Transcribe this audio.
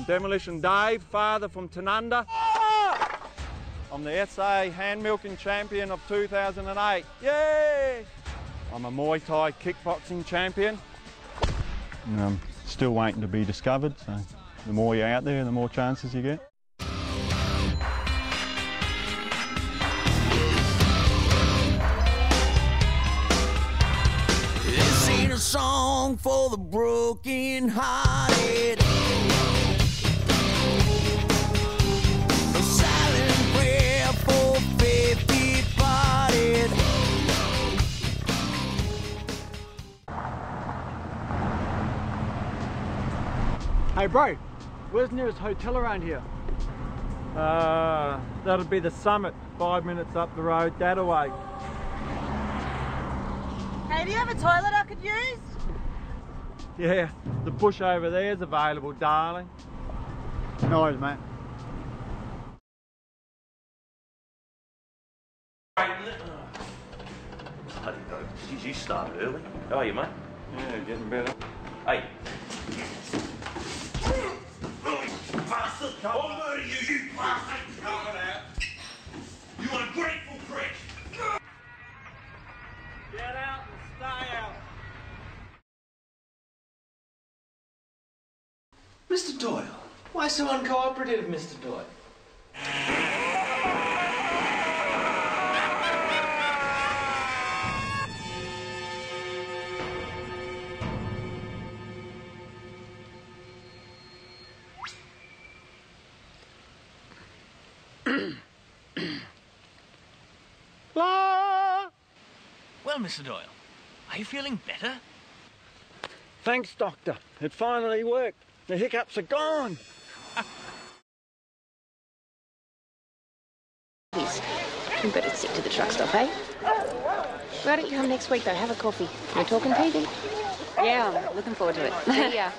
Demolition Dave, father from Tanunda. I'm the SA hand milking champion of 2008. Yay! I'm a Muay Thai kickboxing champion. And I'm still waiting to be discovered, so the more you're out there, the more chances you get. This ain't a song for the broken hearted. Hey bro, where's the nearest hotel around here? Uh, that'll be the summit, five minutes up the road that way. Hey, do you have a toilet I could use? Yeah, the bush over there is available, darling. No worries, mate. Bloody hell, Jeez, you started early. How are you, mate? Yeah, getting better. Hey. You ungrateful prick! Get out and stay out. Mr. Doyle, why so uncooperative, Mr. Doyle? La! Well, Mr. Doyle, are you feeling better? Thanks, Doctor. It finally worked. The hiccups are gone. You better stick to the truck stop, eh? Why don't you come next week, though? Have a coffee. We're talking TV. Yeah, I'm looking forward to it. See ya.